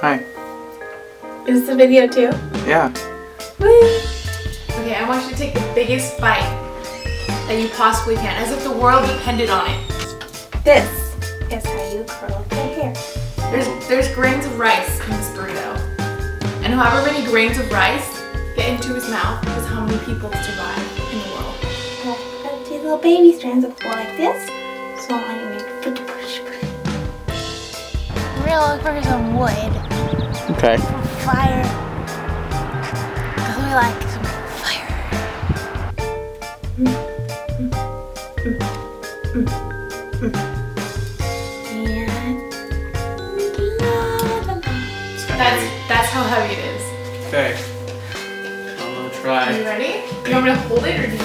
Hi. Is this a video too? Yeah. Woo! Okay, I want you to take the biggest bite that you possibly can, as if the world depended on it. This is how you curl your hair. There's there's grains of rice in this burrito. And however many grains of rice get into his mouth is how many people survive in the world. Well, let's little baby strands that go like this. So I'm going to put the push. We're gonna look for some wood, Okay. fire. Cause we like some fire. That's that's how heavy it is. Okay. I'm gonna Are you try. ready? You want me to hold it or do you?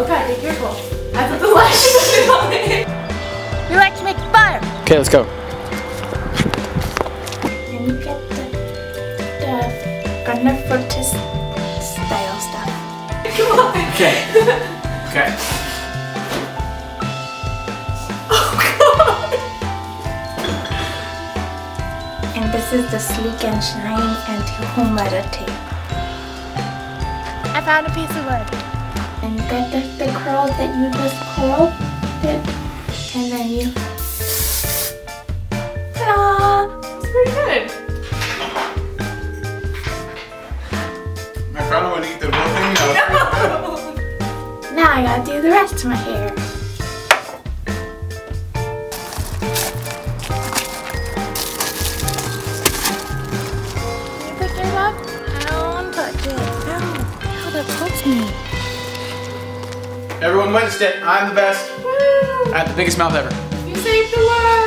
Okay, be careful. I put the lash on it. We like to make fire. Okay, let's go. And you get the, the gunner this style stuff. Come on. Okay. Okay. Oh God. And this is the sleek and shine anti-home leather tape. I found a piece of wood. And you get the, the curls that you just curl it. And then you I kind of want to eat the whole thing now. Now I gotta do the rest of my hair. Can you pick yours up? I don't touch it. Ow. Oh, how that touch me. Everyone witnessed it. I'm the best. I have the biggest mouth ever. You saved the world.